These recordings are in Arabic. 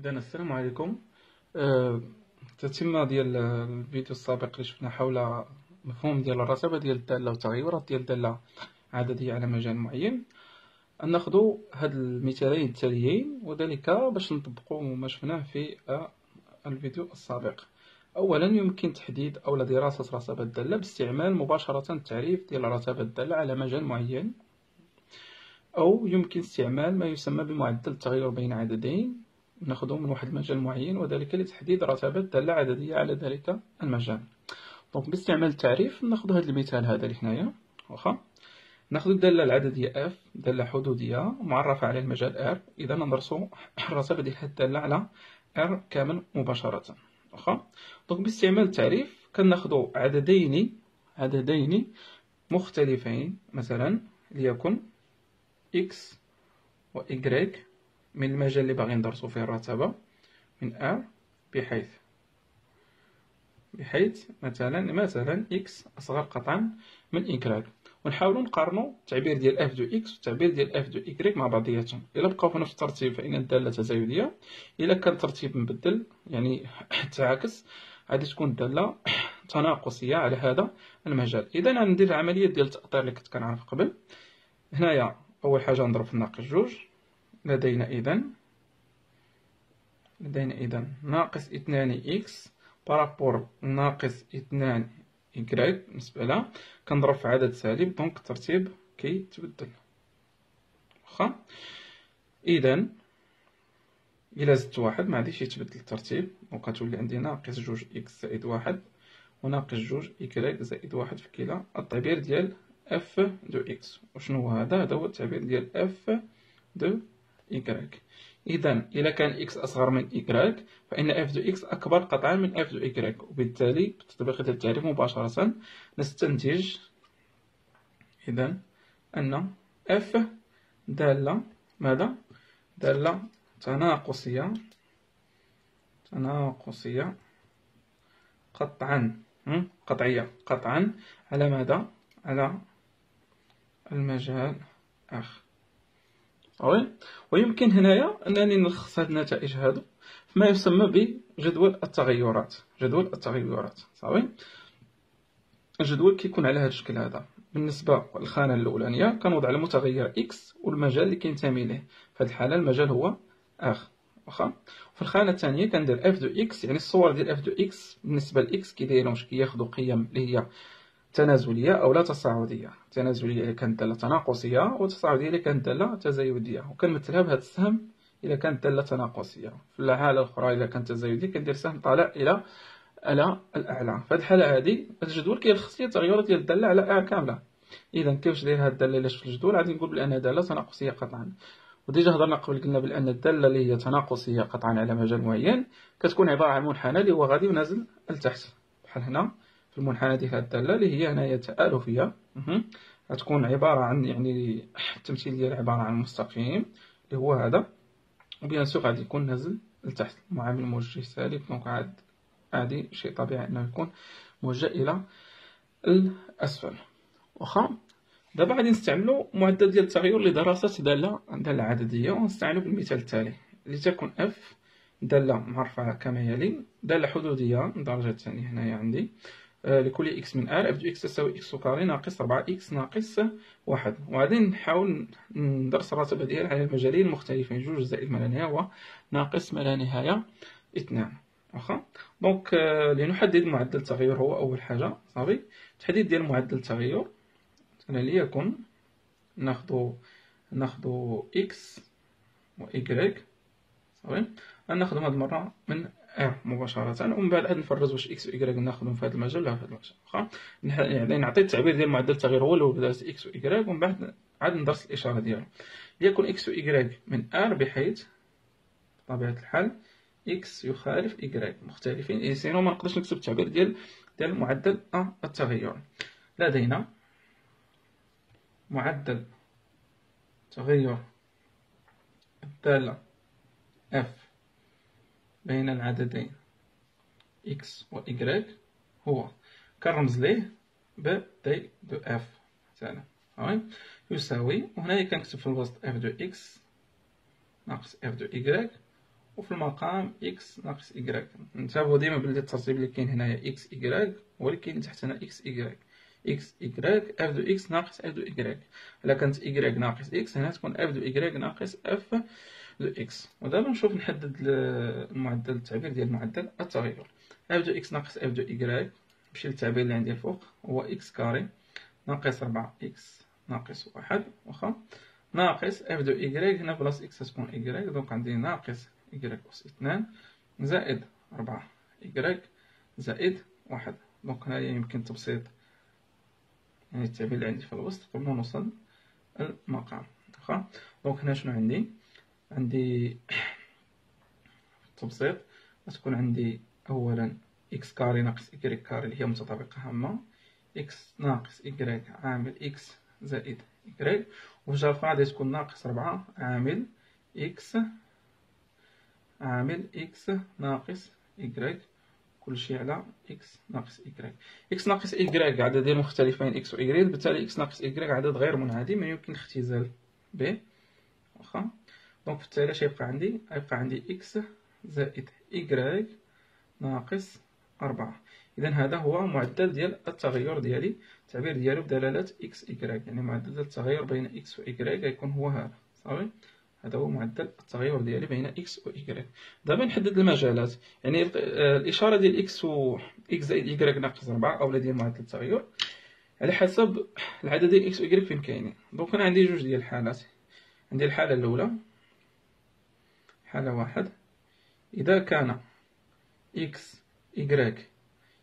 إذا السلام عليكم. آه، تتمة ديال الفيديو السابق اللي شفنا حول مفهوم ديال الرتبة ديال الدالة وتغيرات ديال الدالة عددية على مجال معين. ناخذ هاد المثالين التاليين وذلك باش نطبقوا ما شفناه في الفيديو السابق. أولا يمكن تحديد أو دراسة رتبة الدالة باستعمال مباشرة التعريف ديال رتبة الدالة على مجال معين. أو يمكن استعمال ما يسمى بمعدل التغير بين عددين. ناخذه من واحد المجال معين وذلك لتحديد رتابة دالة عددية على ذلك المجال. donc باستعمال التعريف ناخذ هذا المثال هذا اللي هنايا واخا؟ ناخذ الدالة العددية f دالة حدودية معرفة على المجال r. إذا ندرسو الرتابة ديال هاد الدالة على r كامل مباشرة واخا؟ donc باستعمال التعريف كناخذو عددين عددين مختلفين. مثلا ليكن x و من المجال اللي باغي ندرسو فيه الرتابة من A بحيث بحيث مثلا مثلا x أصغر قطعا من y. ونحاولو نقارنو التعبير ديال f de x والتعبير ديال f de y مع بعضياتهم. إلا بقاو في نفس الترتيب فإن الدالة تزايدية إلا كان الترتيب مبدل يعني تعاكس غادي تكون الدالة تناقصية على هذا المجال. إذا غندير العملية ديال التأطير اللي كنت كنعرف قبل. هنايا أول حاجة نضرب في الناقص جوج. لدينا إذا لدينا إذا ناقص اثنان x. par rapport ناقص اثنان إكغيك بالنسبة لها كنضرب في عدد سالب. donc الترتيب كيتبدل واخا. إذا إلا زدت واحد. ما غاديش يتبدل الترتيب. donc غتولي عندي ناقص جوج x زائد واحد وناقص جوج إكغيك زائد واحد في كلا التعبير ديال f de x. وشنو هو هذا؟ هذا هو التعبير ديال f de i grec إذا إذا كان x أصغر من إيكغيك فإن f de x أكبر قطعا من f de i grec وبالتالي بتطبيق التعريف مباشرة نستنتج إذا أن إف دالة ماذا؟ دالة تناقصية تناقصية قطعا قطعية. قطعا على ماذا؟ على المجال أخ وي ويمكن هنايا أنني نلخص هاد النتائج هادو. فيما يسمى بجدول التغيرات. جدول التغيرات صافي الجدول كيكون على هذا الشكل هذا. بالنسبة للخانة الأولانية كنوضع المتغير x والمجال اللي كينتمي ليه. في هذه الحالة المجال هو R واخا؟ في الخانة الثانية كندير f de x يعني الصور ديال f de x بالنسبة ل x كيدايرين واش كياخدو قيم اللي هي تنازلية أو لا تصاعدية تنازلية إذا كانت دالة تناقصية وتصاعدية إذا كانت دالة تزايدية. وكنمثلها بهذا السهم إذا كانت دالة تناقصية. في الحالة الأخرى إذا كانت تزايدية كندير سهم طالع إلى على الأعلى. في هذه الحالة هذه الجدول كيلخص لي التغيرات ديال الدالة على R كاملة. إذا كيفاش داير هاد الدالة؟ إلا شفت الجدول؟ غادي نقول بأنها دالة تناقصية قطعا. و déjà هضرنا قبل قلنا بأن الدالة اللي هي تناقصية قطعا على مجال معين كتكون عبارة عن منحنى اللي هو غادي ونازل لتحت. بحال هنا. في المنحنى ديال هاد الدالة اللي هي هنايا تآلفية غتكون عبارة عن يعني التمثيل ديال عبارة عن مستقيم اللي هو هذا. و bien sûr غادي يكون نازل لتحت. معامل موجه سالب donc عاد عادي شيء طبيعي إنه يكون موجه إلى الأسفل. واخا دابا غادي نستعملو معدل ديال التغير لدراسة دالة دالة عددية ونستعملو بالمثال التالي. لتكن f دالة معرفة كما يلي دالة حدودية الدرجة الثانية هنايا عندي. آه، لكل x من R f de x تساوي x carré ناقص ربعة x ناقص واحد. وغادي نحاول ندرس الرتابة ديال على المجالين المختلفين جوج زائد ما لا نهاية وناقص ما لا نهاية اثنان. واخا؟ donc آه، لنحدد معدل التغير هو أول حاجة. صافي؟ تحديد ديال معدل التغير مثلا ليكن ناخدو ناخدو x و i grec صافي؟ غناخدهم هاد المرة من آه مباشرة. ومن بعد عاد نفرز واش x و i grec ناخذهم في هذا المجال ولا في هذا المجال واخا؟ يعني نعطي التعبير ديال معدل التغيير هو اللي بدلالة x و i grec ومن بعد عاد ندرس الإشارة ديالو. ليكن x و i grec من R بحيث بطبيعة الحال x يخالف i grec مختلفين. et sinon ما نقدرش نكتب التعبير ديال ديال معدل التغير لدينا معدل تغير الدالة f بين العددين. X و y هو كنرمز ليه ب T de f. مثلا يساوي وهنايا كنكتب في الوسط f de x ناقص f de y وفي المقام x ناقص i grec انتبهوا ديما بلي الترتيب اللي كاين هنايا x i grec هو اللي كاين تحت هنا x i grec f de x ناقص f de i grec إلا كانت i grec ناقص x هنا تكون f de i grec ناقص f de x. ودابا نشوف نحدد المعدل التعبير ديال معدل التغير f de x ناقص f de y نمشي للتعبير اللي عندي الفوق هو x carré ناقص ربعة x ناقص واحد. واخا؟ ناقص f de y هنا بلاص x تكون y donc عندي ناقص y أس اثنان زائد ربعة y زائد واحد. donc هنايا يمكن تبسيط يعني التعبير اللي عندي في الوسط قبل ما نوصل المقام. واخا؟ donc هنا شنو عندي؟ عندي التبسيط غتكون عندي اولا x carré ناقص y carré اللي هي متطابقة هامة. إكس ناقص ايكغيك عامل إكس زائد ايكغيك وفي غادي تكون ناقص ربعة عامل إكس عامل إكس ناقص إكغيك كلشي على إكس ناقص إكغيك إكس ناقص إكغيك عددين مختلفين إكس و إكغيك بالتالي إكس ناقص إكغيك عدد غير منعدم ما يمكن الاختزال به واخا donc بالتالي اش يبقى عندي. يبقى عندي إكس زائد إكغيك ناقص أربعة. إذا هذا هو معدل ديال التغير ديالي. التعبير ديالو بدلالة إكس إكغيك يعني معدل التغير بين إكس و إكغيك غيكون هو هذا. صافي؟ هذا هو معدل التغير ديالي بين إكس و ايكغيك دابا نحدد المجالات. يعني الإشارة ديال إكس و إكس زائد ايكغيك ناقص 4 اولا ديال معدل التغير على حسب العددين x و y فين كاينين. donc أنا عندي جوج ديال الحالات. عندي الحالة الأولى. حاله واحد. إذا كان إكس ايكغيك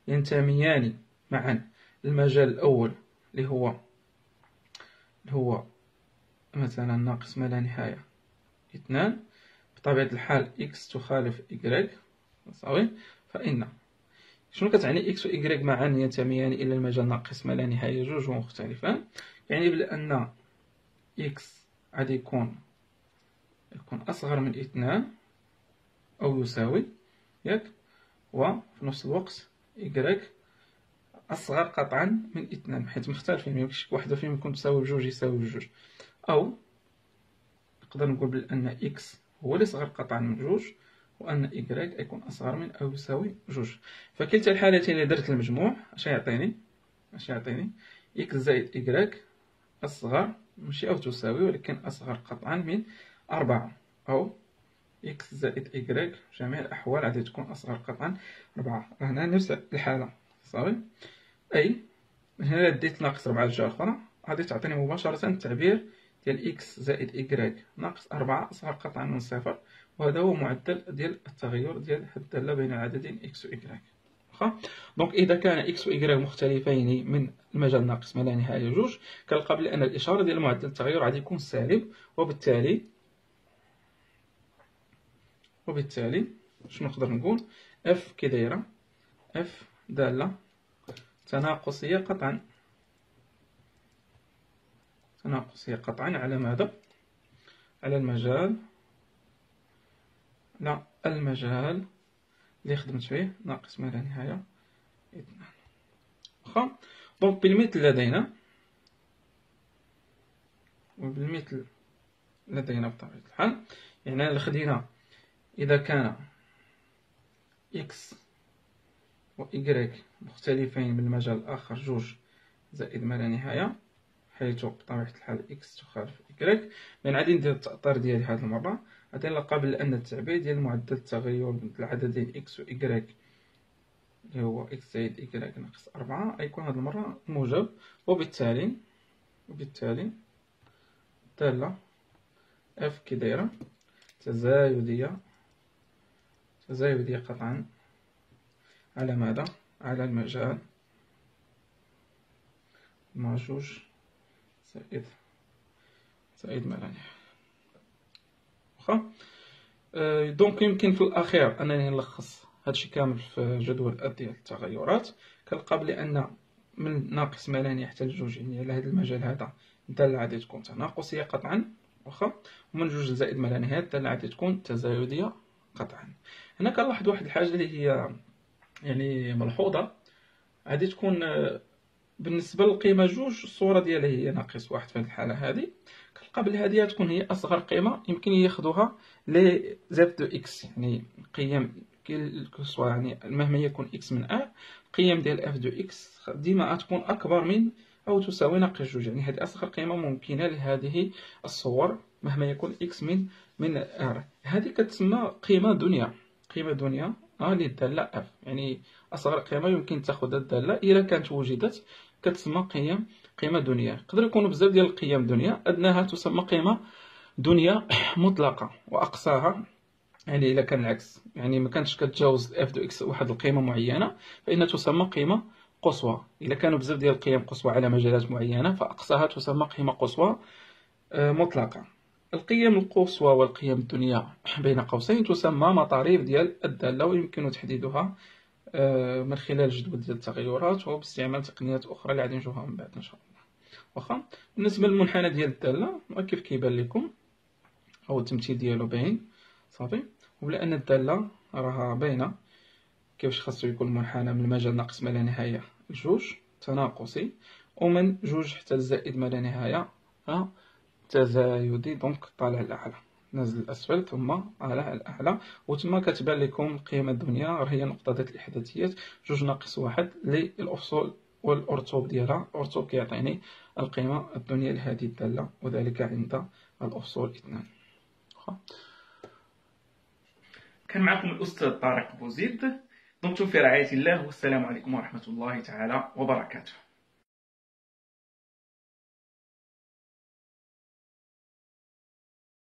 ينتميان معا المجال الأول اللي هو اللي هو مثلا ناقص ما لا نهاية. اثنان بطبيعة الحال إكس تخالف إكغيك صافي فإن شنو كتعني إكس و إكغيك معا ينتميان إلى المجال ناقص ما لا نهاية؟ جوج مختلفان يعني بأن x غادي يكون يكون أصغر من اثنان أو يساوي ياك وفي نفس الوقت إكغيك أصغر قطعا من اثنان حيت مختلفين ميمكنش واحدة فيهم يكون تساوي بجوج يساوي بجوج. أو نقدر نقول بأن x هو اللي صغر قطعا من جوج وأن إكغيك يكون أصغر من أو يساوي جوج. فكلتا الحالتين اللي درت المجموع أش يعطيني؟ أش يعطيني؟ إكس زائد إكغيك أصغر ماشي أو تساوي ولكن أصغر قطعا من أربعة. أو إكس زائد إكغيك في جميع الأحوال غادي تكون أصغر قطعا. أربعة. هنا نفس الحالة. صافي. أي. هنا ديت ناقص ربعة جهة أخرى غادي تعطيني مباشرة التعبير ديال إكس زائد إكغيك ناقص أربعة. أصغر قطعا من صفر. وهذا هو معدل ديال التغير ديال الدالة بين العددين x و y واخا donc إذا كان x و مختلفين من المجال ناقص ما لا نهاية جوج كنلقى بلي أن الإشارة ديال معدل التغير غادي يكون سالب وبالتالي وبالتالي شنو نقدر نقول؟ f كي دايره f دالة. تناقصية قطعا. تناقصية قطعا على ماذا؟ على المجال. لا المجال اللي خدمت فيه ناقص ما لا نهاية. اثنان. واخا. donc بالمثل لدينا وبالمثل لدينا بطبيعة الحال يعني خدينا إذا كان إكس و إكغيك مختلفين بالمجال الآخر جوج زائد ما لا نهاية حيث بطبيعة الحال إكس تخالف إكريك من غادي ندير التأطير ديالي هاد المرة غادي نلقى بأن التعبير ديال معدل التغير العددين إكس و إكريك اللي هو إكس زائد إكريك ناقص أربعة غيكون هاد المرة موجب. وبالتالي وبالتالي الدالة f كي دايرة تزايدية تزايدية قطعا. على ماذا؟ على المجال. مع جوج. زائد زائد ملامح واخا. donc يمكن في الأخير أنني نلخص هادشي كامل في جدول ديال التغيرات كنلقى بلي أن من ناقص ملاني حتى لجوج يعني على هذا المجال هذا الدالة غادي تكون تناقصية قطعا. واخا. ومن جوج لزائد ما لا نهاية الدالة غادي تكون تزايدية قطعا. هنا كنلاحظ واحد الحاجة اللي هي يعني ملحوظة. غادي تكون بالنسبة للقيمة جوج الصورة ديالها هي ناقص واحد في هذه الحالة هذه. قبل هذه تكون هي أصغر قيمة يمكن ياخذوها لي f de x. يعني قيم كسوا يعني مهما يكون x من أ القيم ديال f de x ديما غتكون أكبر من أو تساوي ناقص جوج. يعني هذه أصغر قيمة ممكنة لهذه الصور مهما يكون x من من R هذه كتسمى قيمة دنيا. قيمة دنيا. آه للدالة f. يعني أصغر قيمة يمكن تاخذ الدالة إذا كانت وجدت كتسمى قيم قيمة دنيا. يقدر يكونوا بزاف ديال القيم دنيا. أدناها تسمى قيمة دنيا مطلقة وأقصاها. يعني إذا كان العكس. يعني ما كانتش كتجاوز f de x واحد القيمة معينة فإنها تسمى قيمة قصوى. إذا كانوا بزاف ديال القيم قصوى على مجالات معينة فأقصاها تسمى قيمة قصوى آه، مطلقة. القيم القصوى والقيم الدنيا بين قوسين تسمى مطاريف ديال الدالة ويمكن تحديدها آه، من خلال جدول ديال التغيرات وباستعمال تقنيات أخرى اللي غادي نشوفها من بعد إن شاء الله. واخا؟ بالنسبة للمنحنى ديال الدالة كيف كيبان لكم؟ أو التمثيل ديالو باين صافي. وبلا أن الدالة راها باينة كيفاش خاصو يكون المنحنى من المجال ناقص ما لا نهاية؟ لجوج تناقصي. ومن جوج حتى لزائد ما لا نهاية تزايدي donc طالع الأعلى. نازل الأسفل ثم على الأعلى. وتما كتبان لكم القيمة الدنيا. راه هي نقطة ذات الإحداثيات جوج ناقص واحد للأفصول والأرتوب ديالها. الأرتوب كيعطيني القيمة الدنيا لهذه الدالة وذلك عند الأفصول اثنان. كان معكم الأستاذ طارق بوزيد. دمتم في رعاية الله والسلام عليكم ورحمة الله تعالى وبركاته.